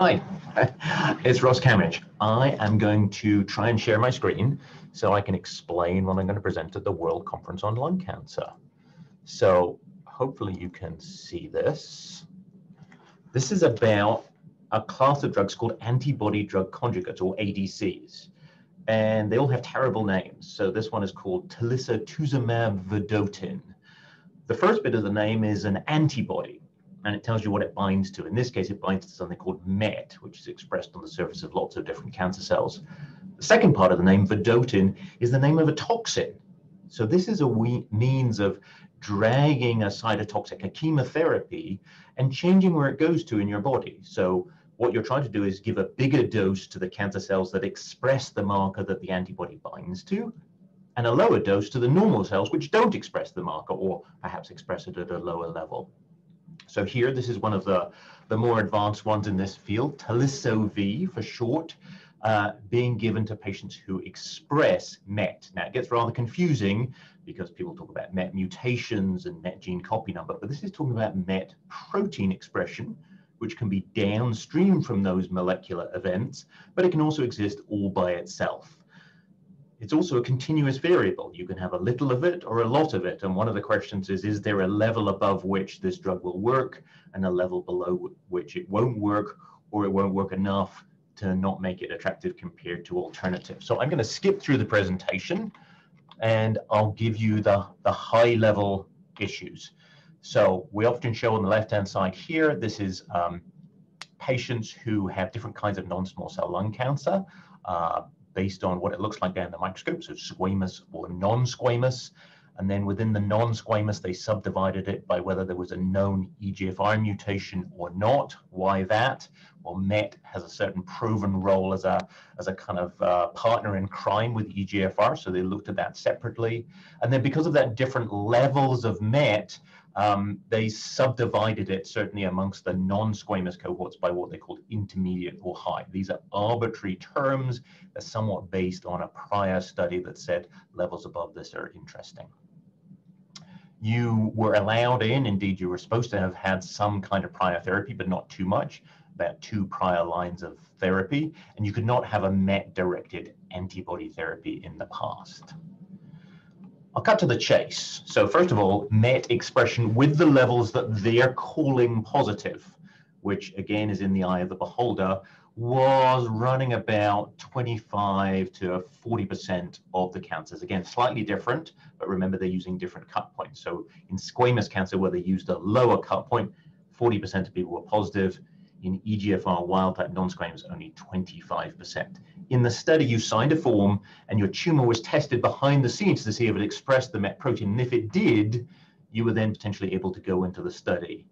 Hi, it's Ross Camidge. I am going to try and share my screen so I can explain what I'm going to present at the World Conference on Lung Cancer. So hopefully you can see this. This is about a class of drugs called antibody drug conjugates or ADCs. And they all have terrible names. So this one is called telisotuzumab vedotin. The first bit of the name is an antibody and it tells you what it binds to. In this case, it binds to something called MET, which is expressed on the surface of lots of different cancer cells. The second part of the name, vedotin, is the name of a toxin. So this is a means of dragging a cytotoxic, a chemotherapy, and changing where it goes to in your body. So what you're trying to do is give a bigger dose to the cancer cells that express the marker that the antibody binds to, and a lower dose to the normal cells which don't express the marker or perhaps express it at a lower level. So here, this is one of the, the more advanced ones in this field, Teliso-V for short, uh, being given to patients who express MET. Now, it gets rather confusing because people talk about MET mutations and MET gene copy number, but this is talking about MET protein expression, which can be downstream from those molecular events, but it can also exist all by itself. It's also a continuous variable. You can have a little of it or a lot of it. And one of the questions is, is there a level above which this drug will work and a level below which it won't work or it won't work enough to not make it attractive compared to alternatives. So I'm going to skip through the presentation and I'll give you the, the high level issues. So we often show on the left-hand side here, this is um, patients who have different kinds of non-small cell lung cancer. Uh, based on what it looks like down the microscope, so squamous or non-squamous. And then within the non-squamous, they subdivided it by whether there was a known EGFR mutation or not. Why that? Well, MET has a certain proven role as a, as a kind of uh, partner in crime with EGFR, so they looked at that separately. And then because of that different levels of MET, um, they subdivided it certainly amongst the non-squamous cohorts by what they called intermediate or high. These are arbitrary terms. They're somewhat based on a prior study that said levels above this are interesting. You were allowed in, indeed, you were supposed to have had some kind of prior therapy, but not too much, about two prior lines of therapy, and you could not have a MET-directed antibody therapy in the past. I'll cut to the chase. So first of all, MET expression with the levels that they're calling positive, which again is in the eye of the beholder, was running about 25 to 40% of the cancers. Again, slightly different, but remember they're using different cut points. So in squamous cancer, where they used a lower cut point, 40% of people were positive. In EGFR wild type non-squamous, only 25% in the study, you signed a form and your tumor was tested behind the scenes to see if it expressed the MET protein. And if it did, you were then potentially able to go into the study.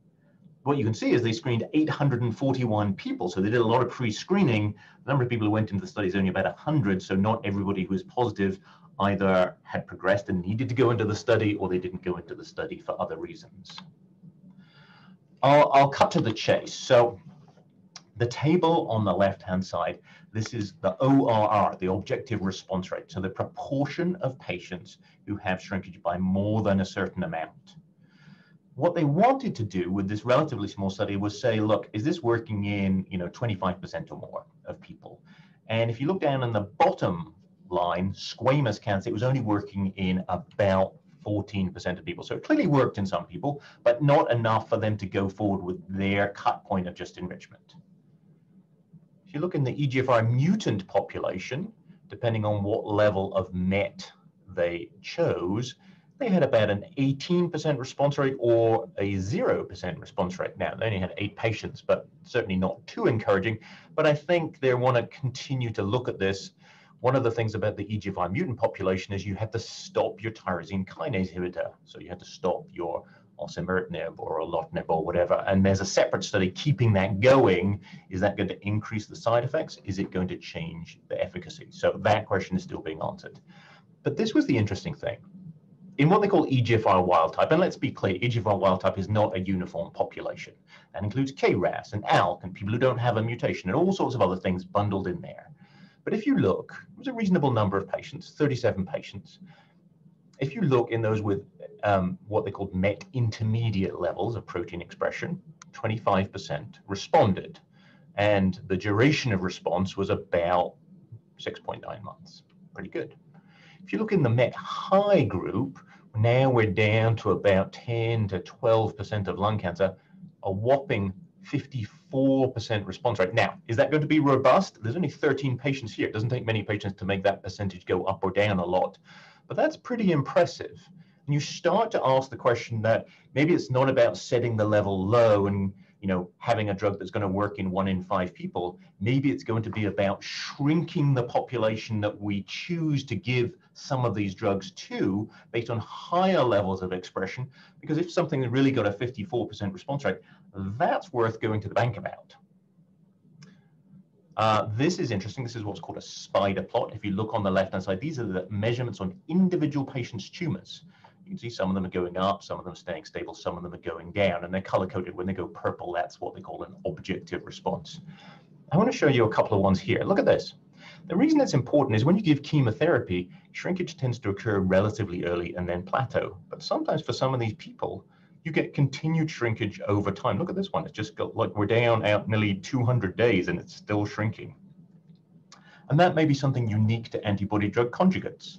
What you can see is they screened 841 people. So they did a lot of pre-screening. The number of people who went into the study is only about 100. So not everybody who was positive either had progressed and needed to go into the study or they didn't go into the study for other reasons. I'll, I'll cut to the chase. So the table on the left-hand side this is the ORR, the objective response rate. So the proportion of patients who have shrinkage by more than a certain amount. What they wanted to do with this relatively small study was say, look, is this working in you know 25% or more of people? And if you look down in the bottom line, squamous cancer, it was only working in about 14% of people. So it clearly worked in some people, but not enough for them to go forward with their cut point of just enrichment. If you look in the EGFR mutant population, depending on what level of MET they chose, they had about an 18% response rate or a 0% response rate. Now, they only had eight patients, but certainly not too encouraging. But I think they want to continue to look at this. One of the things about the EGFR mutant population is you have to stop your tyrosine kinase inhibitor. So you have to stop your osimertinib or erlotinib or whatever, and there's a separate study keeping that going, is that going to increase the side effects? Is it going to change the efficacy? So that question is still being answered. But this was the interesting thing. In what they call EGFR wild type, and let's be clear, EGFR wild type is not a uniform population. That includes KRAS and ALK and people who don't have a mutation and all sorts of other things bundled in there. But if you look, it was a reasonable number of patients, 37 patients. If you look in those with um, what they called MET intermediate levels of protein expression, 25% responded. And the duration of response was about 6.9 months. Pretty good. If you look in the MET high group, now we're down to about 10 to 12% of lung cancer, a whopping 54% response rate. Now, is that going to be robust? There's only 13 patients here. It doesn't take many patients to make that percentage go up or down a lot, but that's pretty impressive. And you start to ask the question that maybe it's not about setting the level low and you know, having a drug that's going to work in one in five people. Maybe it's going to be about shrinking the population that we choose to give some of these drugs to based on higher levels of expression. Because if something has really got a 54% response rate, that's worth going to the bank about. Uh, this is interesting. This is what's called a spider plot. If you look on the left-hand side, these are the measurements on individual patients' tumors. Can see some of them are going up, some of them are staying stable, some of them are going down, and they're color-coded. When they go purple, that's what they call an objective response. I want to show you a couple of ones here. Look at this. The reason it's important is when you give chemotherapy, shrinkage tends to occur relatively early and then plateau. But sometimes for some of these people, you get continued shrinkage over time. Look at this one. It's just got like we're down out nearly 200 days and it's still shrinking. And that may be something unique to antibody drug conjugates.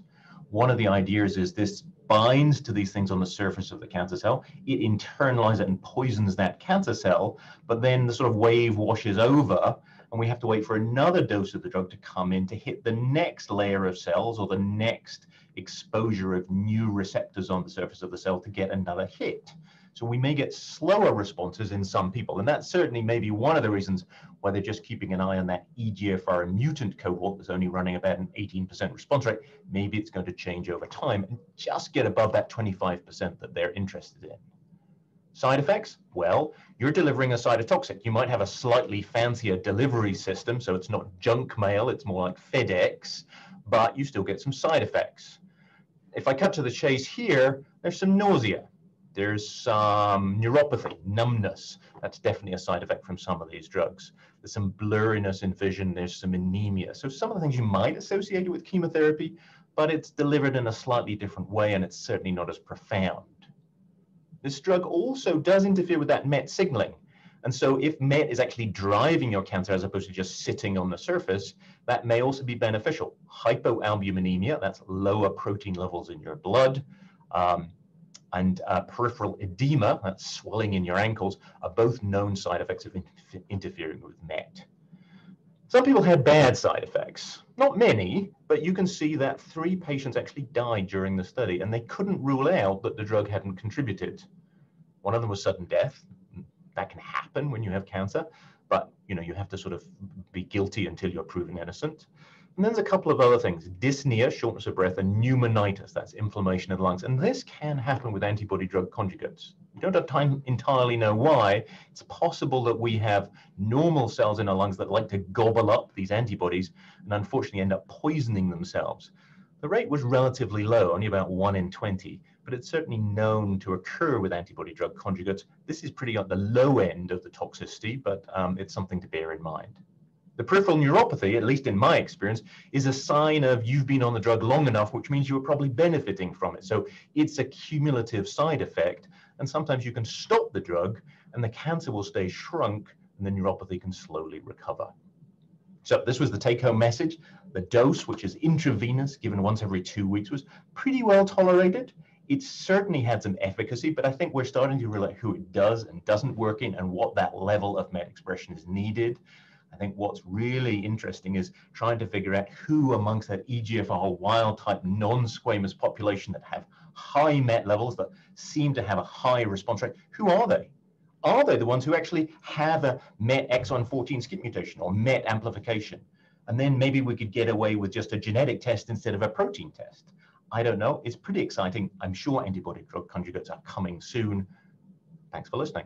One of the ideas is this binds to these things on the surface of the cancer cell. It internalizes it and poisons that cancer cell, but then the sort of wave washes over and we have to wait for another dose of the drug to come in to hit the next layer of cells or the next exposure of new receptors on the surface of the cell to get another hit. So we may get slower responses in some people. And that certainly may be one of the reasons why they're just keeping an eye on that EGFR mutant cohort that's only running about an 18% response rate. Maybe it's going to change over time and just get above that 25% that they're interested in. Side effects? Well, you're delivering a cytotoxic. You might have a slightly fancier delivery system, so it's not junk mail, it's more like FedEx, but you still get some side effects. If I cut to the chase here, there's some nausea. There's some neuropathy, numbness. That's definitely a side effect from some of these drugs. There's some blurriness in vision. There's some anemia. So some of the things you might associate with chemotherapy, but it's delivered in a slightly different way, and it's certainly not as profound. This drug also does interfere with that MET signaling. And so if MET is actually driving your cancer as opposed to just sitting on the surface, that may also be beneficial. Hypoalbuminemia, that's lower protein levels in your blood. Um, and uh, peripheral edema, that's swelling in your ankles, are both known side effects of interfering with MET. Some people had bad side effects. Not many, but you can see that three patients actually died during the study and they couldn't rule out that the drug hadn't contributed. One of them was sudden death. That can happen when you have cancer, but you know you have to sort of be guilty until you're proven innocent. And then there's a couple of other things, dyspnea, shortness of breath, and pneumonitis, that's inflammation of the lungs. And this can happen with antibody drug conjugates. We don't have time entirely know why. It's possible that we have normal cells in our lungs that like to gobble up these antibodies and unfortunately end up poisoning themselves. The rate was relatively low, only about 1 in 20, but it's certainly known to occur with antibody drug conjugates. This is pretty at the low end of the toxicity, but um, it's something to bear in mind. The peripheral neuropathy, at least in my experience, is a sign of you've been on the drug long enough, which means you are probably benefiting from it. So it's a cumulative side effect. And sometimes you can stop the drug and the cancer will stay shrunk and the neuropathy can slowly recover. So this was the take home message. The dose, which is intravenous, given once every two weeks, was pretty well tolerated. It certainly had some efficacy, but I think we're starting to realize who it does and doesn't work in and what that level of MET expression is needed. I think what's really interesting is trying to figure out who amongst that EGFR wild type non-squamous population that have high MET levels that seem to have a high response rate, who are they? Are they the ones who actually have a MET exon 14 skip mutation or MET amplification? And then maybe we could get away with just a genetic test instead of a protein test. I don't know. It's pretty exciting. I'm sure antibody drug conjugates are coming soon. Thanks for listening.